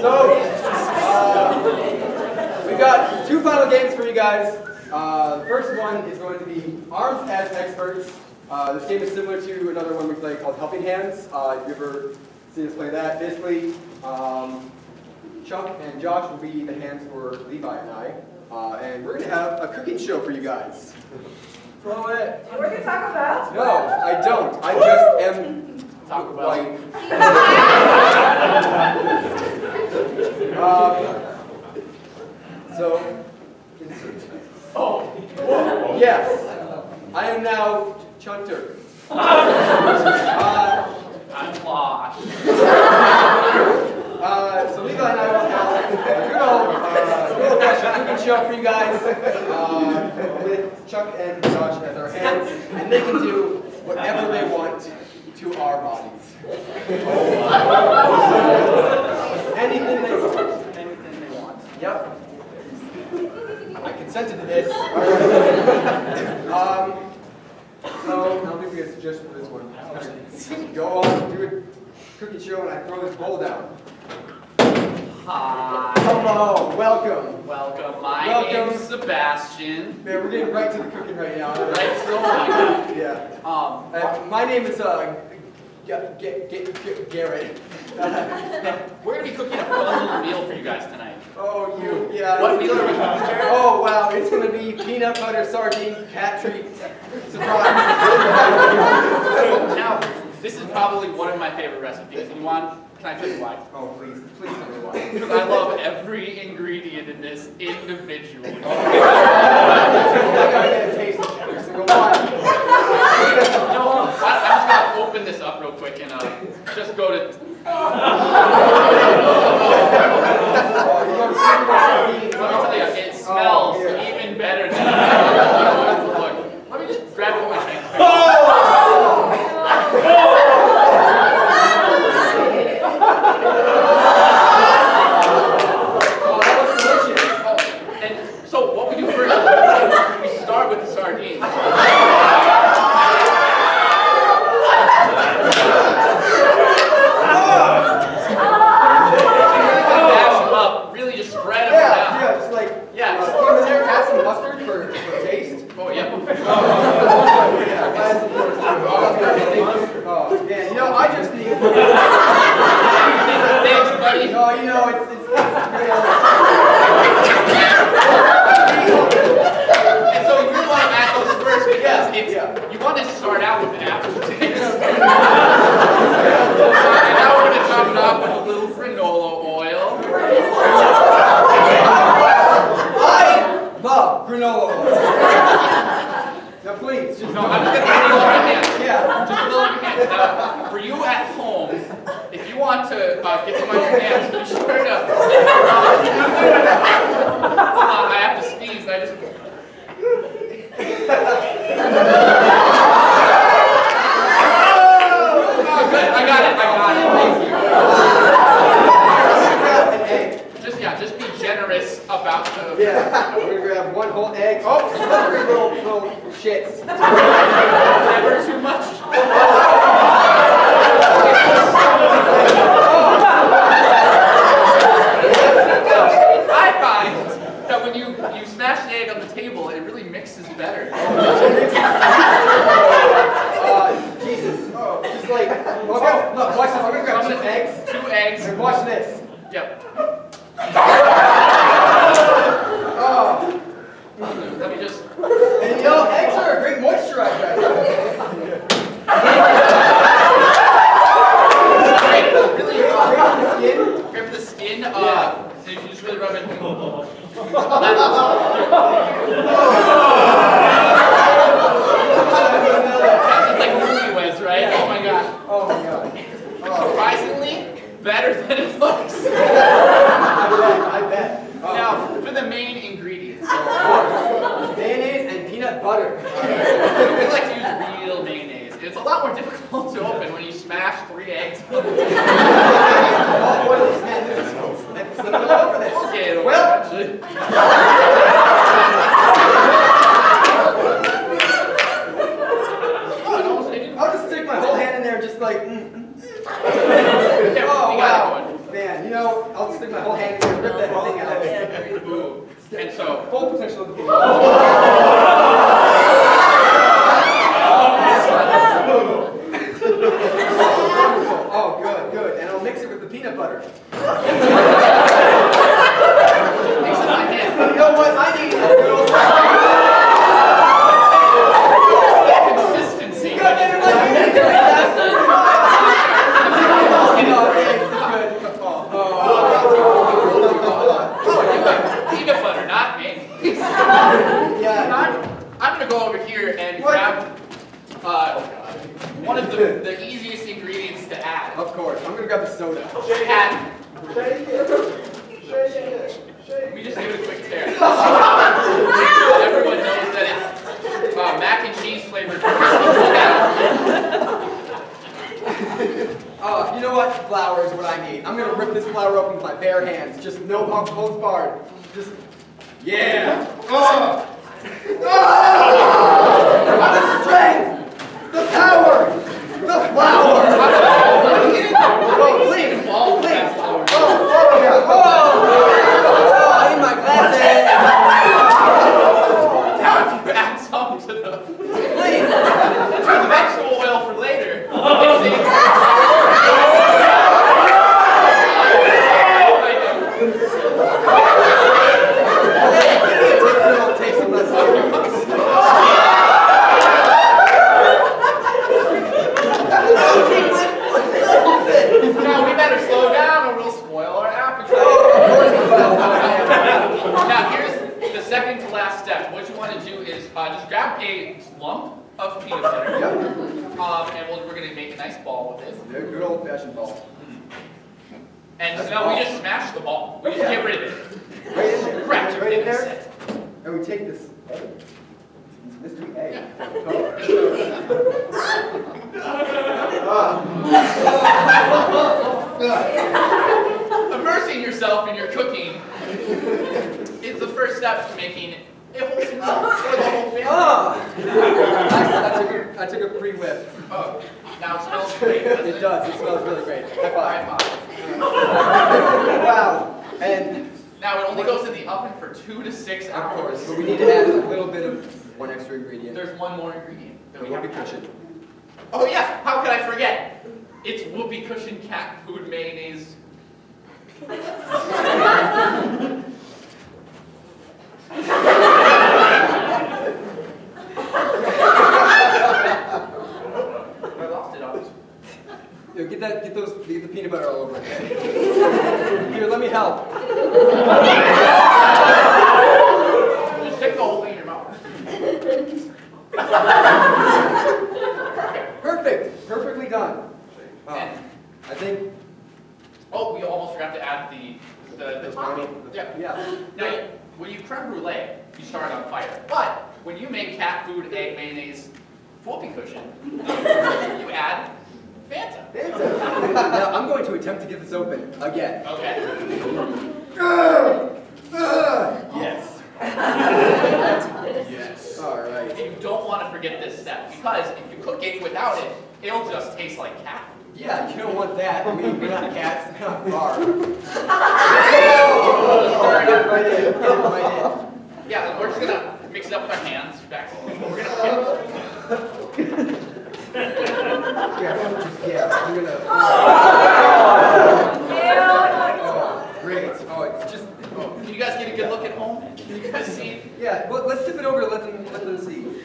So, uh, we've got two final games for you guys. Uh, the first one is going to be Arms as Experts. Uh, this game is similar to another one we play called Helping Hands. Uh, if you've ever seen us play that, basically, um, Chuck and Josh will be the hands for Levi and I. Uh, and we're going to have a cooking show for you guys. Throw it. We're gonna talk about. No, I don't. I just am Talk about. um, so. Oh. Yes, I am now Chunter. Uh, I'm lost. uh, so Levi and I will have a good old, uh, good old cooking show for you guys uh, with Chuck and Josh as our hands, and they can do whatever they want to our bodies. Anything they want. Anything they want. Yep. I consented to this. um, so, I'll give you a suggestion for this one. Go on, do a cookie show, and I throw this bowl down. Hi. Hello, welcome. Welcome. My Welcome. name's Sebastian. Man, we're getting right to the cooking right now. Right, so my Yeah. Um, Uh, my name is uh, G- G- G- G- Garrett. we're gonna be cooking a fun little meal for you guys tonight. oh, you, yeah. What meal are we cooking, Jared? Oh, wow, it's gonna be peanut butter sardine cat treat surprise. Now, this is probably one of my favorite recipes. You want? Can I tell you why? oh, please, please tell me why. Because I love every ingredient in this individually. I gotta get a taste of every single one. No, I, I'm just gonna open this up real quick and uh, just go to. Oh, you gotta see the sardines. Let me tell you, it Oh, smells yeah. even better than I look. Let me just grab it with my hands. Oh, that was delicious. Oh, and so what we do first, we start with the sardines. Mash them up, really just spread them Yeah, around. yeah, just like, Yeah. uh, come in there, add some mustard for, for taste. Oh, yeah. Yeah, add some mustard. Oh, okay. Oh, man, you know, I just need, Thanks, buddy. no, you know, it's, it's, it's real. And so you want to add those first because Yeah, it's yeah. you want to start out with an aftertaste. and now we're gonna top it off with a little granola oil. I love granola oil. Now, please, just No, I'm just gonna put it on my hands. Yeah. Just a little on your hands. Now, for you at home, if you want to uh, get some on your hands, be sure to. Hold on, I have to sneeze. I just. Oh, good. I got it. I got it. Thank you. grab an egg. Just yeah, just be generous about the. Yeah, we're gonna grab one whole egg. Oh, slippery little, little shits. Never too much. I find that when you smash the egg on the table, it really mixes better. Uh, Jesus. Oh, just like, okay, look, watch this. I'm gonna grab two eggs. Two eggs. And watch this. Yep. Oh, Let me just. and you know, eggs are a great moisturizer. Really uh, Great for the skin. grip the skin. Uh, and you can just really rub it. It's like newlyweds, right? Oh my god. Oh my god. Oh, Surprisingly, better than it looks. I bet. I bet. Oh. Now, for the main ingredients. Mayonnaise and peanut butter. We like to use real mayonnaise. It's a lot more difficult to open when you smash three eggs. Oh, what is that? Let's slip it over this. Okay, Well- actually. Oh, it almost- it didn't- I'll just stick my whole hand in there, just like. Mm, mm. There, Oh we got it wow, going. man. You know, I'll stick my whole hand in and rip that thing out. Ooh. And so, Full potential of the peanut. Oh, good, good. And I'll mix it with the peanut butter. mix it in my hand. You know what? I need a good old Consistency. You got that in my hand, you bastard! Oh, thanks, it's good. Oh, Oh, you got peanut butter, not me. Yeah. I'm, I'm gonna go over here and What? grab uh, one of the, the easiest ingredients to add. Of course, I'm gonna grab the soda. Add. We just give it a quick tear. Everyone knows that it's uh, mac and cheese flavored. Oh, you know what? Flour is what I need. I'm gonna rip this flour open with my bare hands. Just no pump, holds barred. Just, yeah. Oh. Oh. The strength, the power, the flour. Oh, please, All please. that flour. Oh, oh, yeah. oh, oh, I need my glasses. Now if you add some to the, to Please. the vegetable oil for later, it's the Hey, give me a taste, I'll taste some of this. Now we better slow down or we'll spoil our appetite. Now here's the second to last step. What you want to do is uh, just grab a lump of peanut butter, Yep. um, and we'll, we're going to make a nice ball with it. Good old fashioned ball. And so now we just smash the ball. We just get rid of it. Right in there. Correct. Right in there. And we take this egg. Mystery egg. Immersing yourself in your cooking is the first step to making a wholesome meal for the whole family. Ah! I, I took a, I took a pre whiff. Oh, now it smells great. It does. It smells really great. High High five. five. Wow. And Now it only goes in the oven for two to six hours. of course, but we need to add a little bit of one extra ingredient. There's one more ingredient that The we whoopee to cushion. Oh yeah, how could I forget? It's whoopee cushion cat food mayonnaise. I lost it all. Get that. Get those. Get the peanut butter all over it. Here, let me help. Just stick the whole thing in your mouth. Perfect. Perfectly done. Um, wow. I think. oh, we almost forgot to add the the, the topping. Yeah. Yeah. Now, when you creme brulee, you start on fire. But when you make cat food, egg, mayonnaise, whoopee cushion, you add. Now I'm going to attempt to get this open again. Okay. Yes. Yes. All right. And you don't want to forget this step because if you cook it without it, it'll just taste like cat. Yeah, you don't want that. I mean, we're not cats. We're not bar. Stir it right in. Right in. Yeah, we're just gonna mix it up with our hands. Back. We're gonna. Yeah, just, yeah, I'm gonna. Oh, great. Oh, it's just. Oh, can you guys get a good look at home? Can you guys see? Yeah, well, let's tip it over to let them let them see.